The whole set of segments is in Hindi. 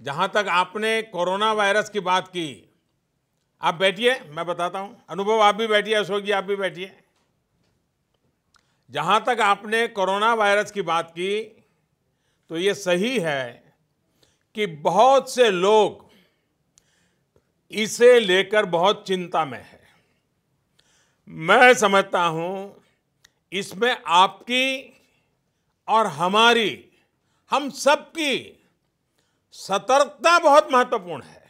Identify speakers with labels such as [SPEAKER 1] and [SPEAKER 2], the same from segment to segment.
[SPEAKER 1] जहाँ तक आपने कोरोना वायरस की बात की, आप बैठिए, मैं बताता हूँ। अनुभव, आप भी बैठिए, अशोक जी, आप भी बैठिए। जहाँ तक आपने कोरोना वायरस की बात की तो ये सही है कि बहुत से लोग इसे लेकर बहुत चिंता में है। मैं समझता हूँ, इसमें आपकी और हमारी, हम सबकी सतर्कता बहुत महत्वपूर्ण है।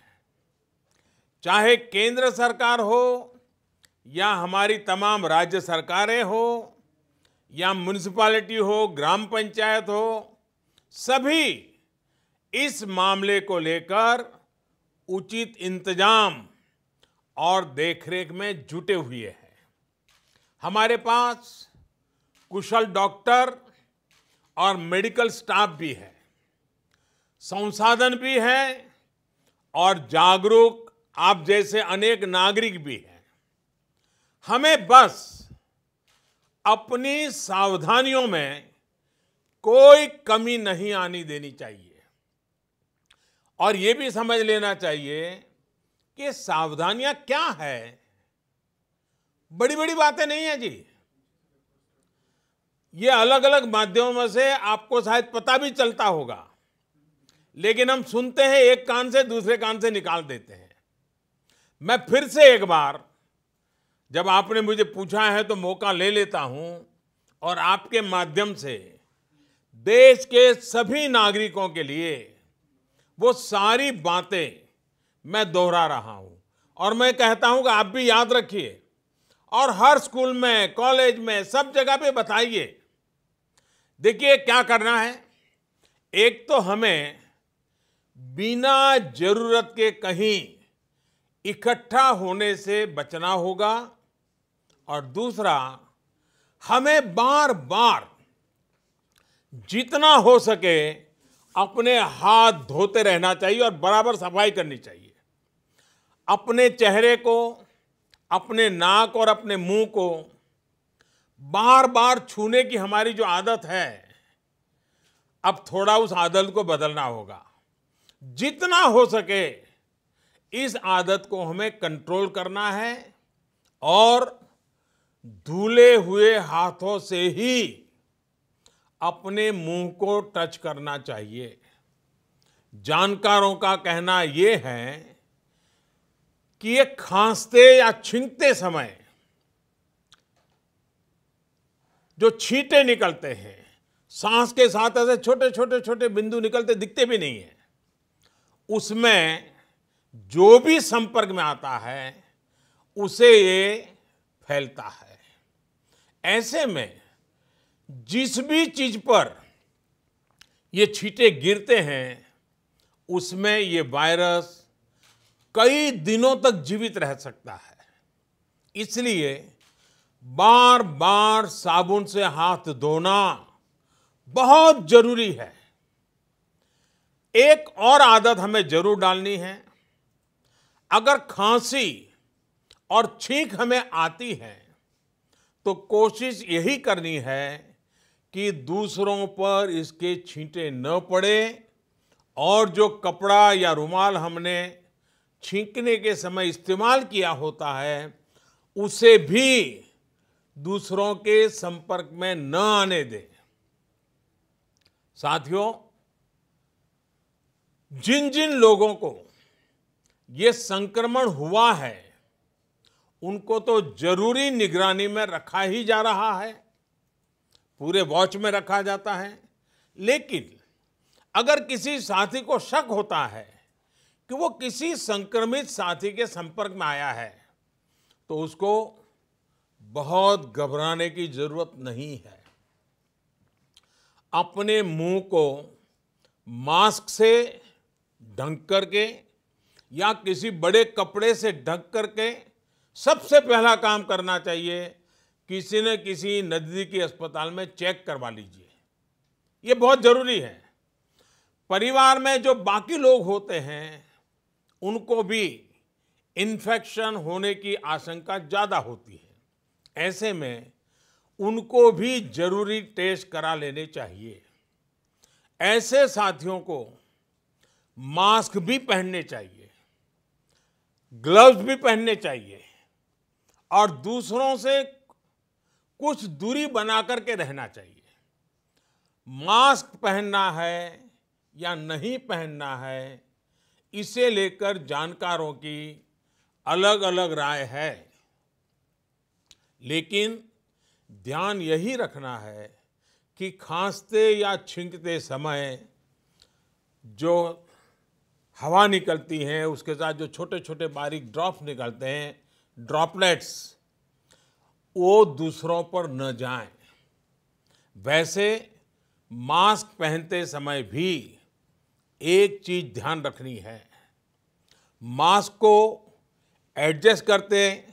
[SPEAKER 1] चाहे केंद्र सरकार हो, या हमारी तमाम राज्य सरकारें हो, या म्यूनिसिपालिटी हो, ग्राम पंचायत हो, सभी इस मामले को लेकर उचित इंतज़ाम और देखरेख में जुटे हुए हैं। हमारे पास कुशल डॉक्टर और मेडिकल स्टाफ भी है। संसाधन भी है और जागरूक आप जैसे अनेक नागरिक भी हैं। हमें बस अपनी सावधानियों में कोई कमी नहीं आनी देनी चाहिए। और ये भी समझ लेना चाहिए कि सावधानियाँ क्या है। बड़ी बड़ी बातें नहीं है जी। ये अलग अलग माध्यमों से आपको शायद पता भी चलता होगा। लेकिन हम सुनते हैं, एक कान से दूसरे कान से निकाल देते हैं। मैं फिर से एक बार, जब आपने मुझे पूछा है तो मौका ले लेता हूँ और आपके माध्यम से देश के सभी नागरिकों के लिए वो सारी बातें मैं दोहरा रहा हूँ। और मैं कहता हूँ कि आप भी याद रखिए और हर स्कूल में, कॉलेज में, सब जगह पे बताइए। देखिए, क्या करना है? एक तो हमें बिना ज़रूरत के कहीं इकट्ठा होने से बचना होगा। और दूसरा, हमें बार बार जितना हो सके अपने हाथ धोते रहना चाहिए और बराबर सफ़ाई करनी चाहिए। अपने चेहरे को, अपने नाक और अपने मुँह को बार बार छूने की हमारी जो आदत है, अब थोड़ा उस आदत को बदलना होगा। जितना हो सके इस आदत को हमें कंट्रोल करना है और धुले हुए हाथों से ही अपने मुँह को टच करना चाहिए। जानकारों का कहना यह है कि ये खांसते या छींकते समय जो छींटे निकलते हैं, सांस के साथ ऐसे छोटे छोटे छोटे बिंदु निकलते दिखते भी नहीं है। उसमें जो भी संपर्क में आता है, उसे ये फैलता है। ऐसे में जिस भी चीज़ पर ये छींटे गिरते हैं, उसमें ये वायरस कई दिनों तक जीवित रह सकता है। इसलिए बार बार साबुन से हाथ धोना बहुत ज़रूरी है। एक और आदत हमें ज़रूर डालनी है। अगर खांसी और छींक हमें आती है तो कोशिश यही करनी है कि दूसरों पर इसके छींटे न पड़े और जो कपड़ा या रुमाल हमने छींकने के समय इस्तेमाल किया होता है, उसे भी दूसरों के संपर्क में न आने दें। साथियों जिन जिन लोगों को ये संक्रमण हुआ है, उनको तो ज़रूरी निगरानी में रखा ही जा रहा है, पूरे वॉच में रखा जाता है। लेकिन अगर किसी साथी को शक होता है कि वो किसी संक्रमित साथी के संपर्क में आया है तो उसको बहुत घबराने की ज़रूरत नहीं है। अपने मुँह को मास्क से ढक करके या किसी बड़े कपड़े से ढक करके सबसे पहला काम करना चाहिए, किसी न किसी नजदीकी अस्पताल में चेक करवा लीजिए। ये बहुत ज़रूरी है। परिवार में जो बाकी लोग होते हैं, उनको भी इन्फेक्शन होने की आशंका ज़्यादा होती है। ऐसे में उनको भी ज़रूरी टेस्ट करा लेने चाहिए। ऐसे साथियों को मास्क भी पहनने चाहिए, ग्लव्स भी पहनने चाहिए और दूसरों से कुछ दूरी बना करके रहना चाहिए। मास्क पहनना है या नहीं पहनना है, इसे लेकर जानकारों की अलग अलग राय है। लेकिन ध्यान यही रखना है कि खांसते या छींकते समय जो हवा निकलती है, उसके साथ जो छोटे छोटे बारीक ड्रॉप्स निकलते हैं, ड्रॉपलेट्स, वो दूसरों पर न जाएँ। वैसे, मास्क पहनते समय भी एक चीज़ ध्यान रखनी है। मास्क को एडजस्ट करते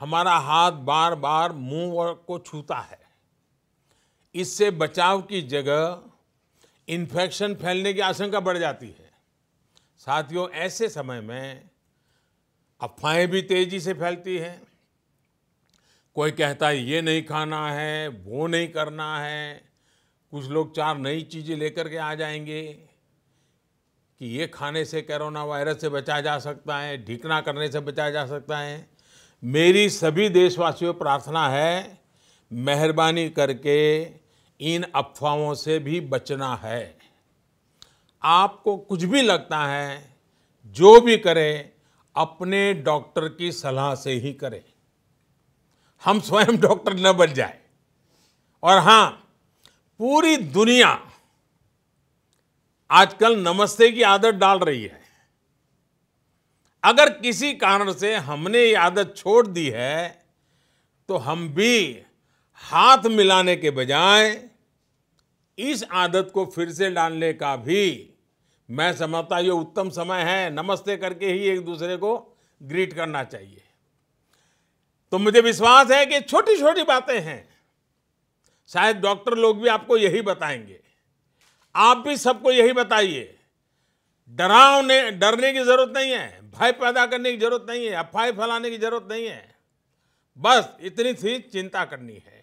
[SPEAKER 1] हमारा हाथ बार बार मुँह को छूता है। इससे बचाव की जगह इन्फेक्शन फैलने की आशंका बढ़ जाती है। साथियों, ऐसे समय में अफवाहें भी तेज़ी से फैलती हैं। कोई कहता है, ये नहीं खाना है, वो नहीं करना है, कुछ लोग चार नई चीज़ें लेकर के आ जाएँगे कि ये खाने से कोरोना वायरस से बचा जा सकता है, ढीकना करने से बचा जा सकता है। मेरी सभी देशवासियों, प्रार्थना है, मेहरबानी करके इन अफवाहों से भी बचना है। आपको कुछ भी लगता है, जो भी करें, अपने डॉक्टर की सलाह से ही करें। हम स्वयं डॉक्टर न बन जाए। और हाँ पूरी दुनिया आजकल नमस्ते की आदत डाल रही है। अगर किसी कारण से हमने ये आदत छोड़ दी है तो हम भी हाथ मिलाने के बजाय इस आदत को फिर से डालने का भी मैं समझता ये उत्तम समय है, नमस्ते करके ही एक दूसरे को ग्रीट करना चाहिए। तो मुझे विश्वास है कि छोटी छोटी बातें हैं। शायद डॉक्टर लोग भी आपको यही बताएँगे। आप भी सबको यही बताइए। डरावने डरने की ज़रूरत नहीं है, भय पैदा करने की ज़रूरत नहीं है, अफवाह फैलाने की ज़रूरत नहीं है। बस इतनी सी चिंता करनी है।